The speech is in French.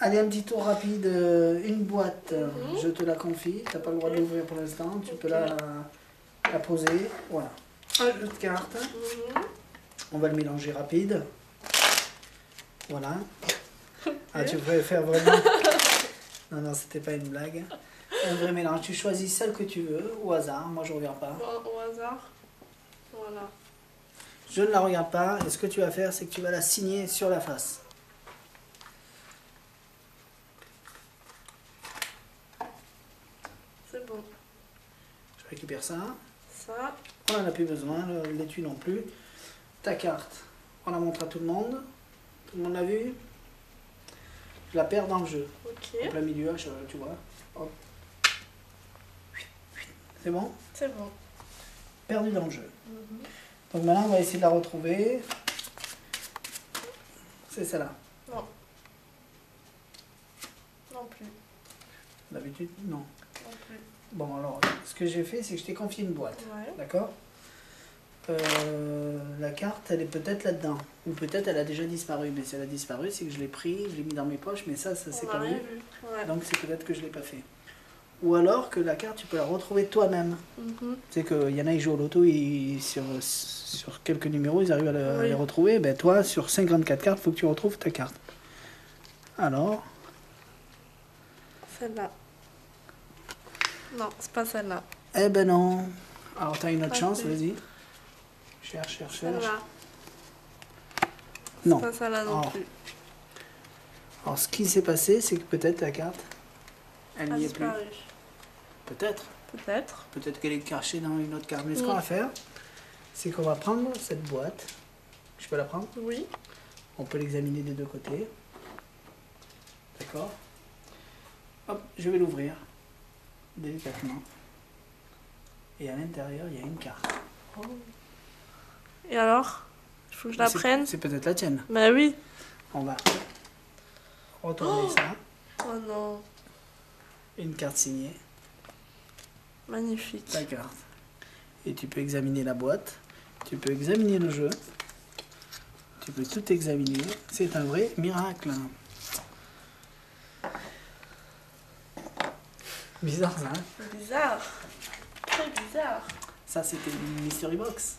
Allez, un petit tour rapide. euh, Une boîte, euh, Mhm. je te la confie. Tu n'as pas le droit Ok. d'ouvrir pour l'instant. Tu peux la, la poser. Voilà. Un jeu de cartes. Mhm. On va le mélanger rapide. Voilà. Ah, tu pourrais faire vraiment? Non, non, c'était pas une blague. Un vrai mélange. Tu choisis celle que tu veux, au hasard. Moi, je regarde pas. Bon, au hasard. Voilà. Je ne la regarde pas. Et ce que tu vas faire, c'est que tu vas la signer sur la face. C'est bon. Je récupère ça. Ça. On n'en a plus besoin, l'étui non plus. Ta carte, on la montre à tout le monde. Tout le monde l'a vu? Je la perds dans le jeu. Ok. En plein milieu, tu vois. Hop. C'est bon? C'est bon. Perdu dans le jeu. Mhm. Donc maintenant, on va essayer de la retrouver. C'est celle-là. Non. Non plus. D'habitude, non. Bon, alors, ce que j'ai fait, c'est que je t'ai confié une boîte. Ouais. D'accord? Euh, La carte, elle est peut-être là-dedans. Ou peut-être elle a déjà disparu. Mais si elle a disparu, c'est que je l'ai pris, je l'ai mis dans mes poches, mais ça, ça s'est pas vu. Ouais. Donc c'est peut-être que je l'ai pas fait. Ou alors que la carte, tu peux la retrouver toi-même. Mhm. Tu sais qu'il y en a, ils jouent au loto, ils, sur, sur quelques numéros, ils arrivent à, le- à Oui. les retrouver. Ben toi, sur 54 cartes, il faut que tu retrouves ta carte. Alors, Celle-là. Non, c'est pas celle-là. eh ben non. Alors t'as une autre chance, vas-y. Cherche, cherche, cherche. Celle-là. Non. Pas celle-là non plus. Alors ce qui s'est passé, c'est que peut-être ta carte, elle n'y est plus. disparu. Peut-être. Peut-être. Peut-être qu'elle est cachée dans une autre carte. Mais ce qu'on va faire, c'est qu'on va prendre cette boîte. Je peux la prendre? Oui. On peut l'examiner des deux côtés. D'accord Hop, je vais l'ouvrir délicatement. Et à l'intérieur, il y a une carte. Et alors? Il faut que je la C'est- prenne C'est peut-être la tienne. Bah oui. On va retourner Oh ça. Oh non. Une carte signée, Magnifique. ta carte. Et tu peux examiner la boîte. Tu peux examiner le jeu. Tu peux tout examiner. C'est un vrai miracle. Bizarre ça, hein Bizarre. Très bizarre. Ça, c'était une mystery box.